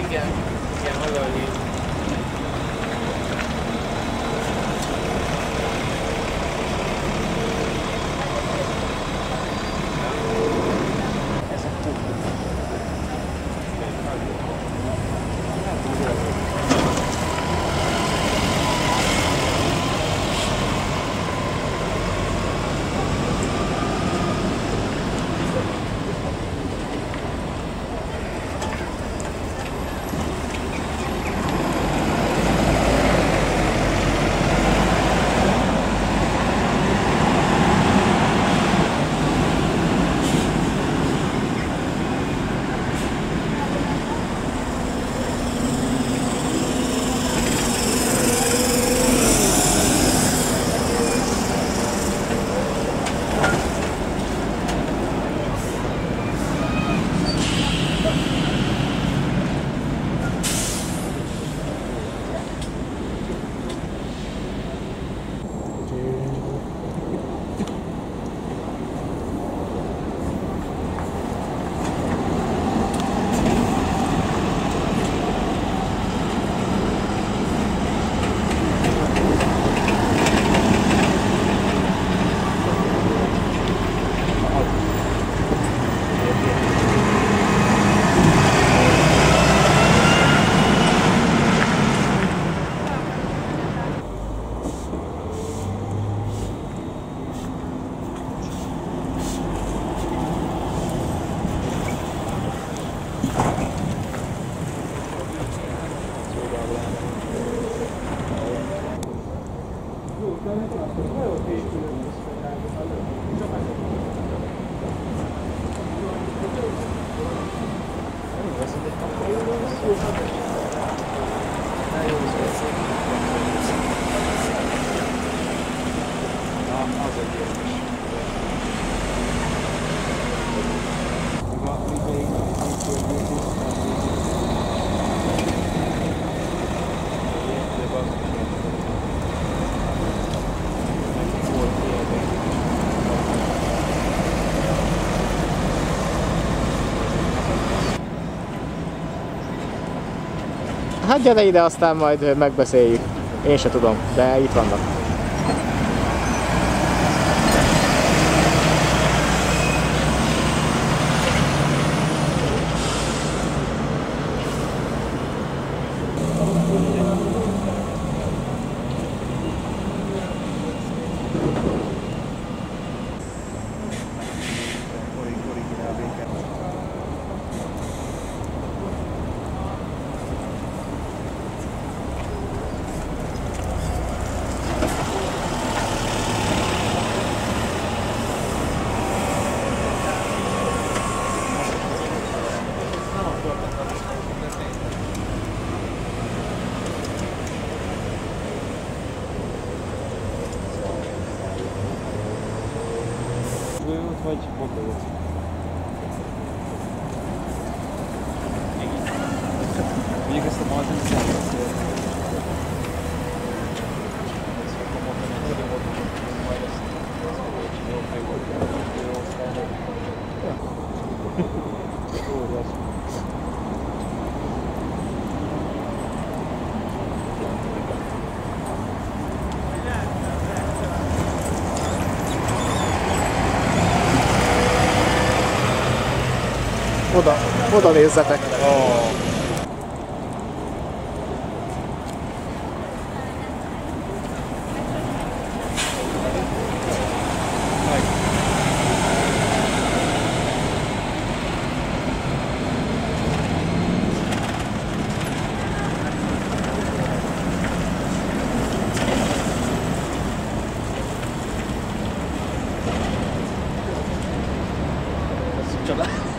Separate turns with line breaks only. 点对，对。これはお気に入りするんだ。hát gyere ide, aztán majd megbeszéljük. Én se tudom, de itt vannak. Давайте поколо. Мне кажется, молодым Thank you. Oda nézzetek! Oh. csoda.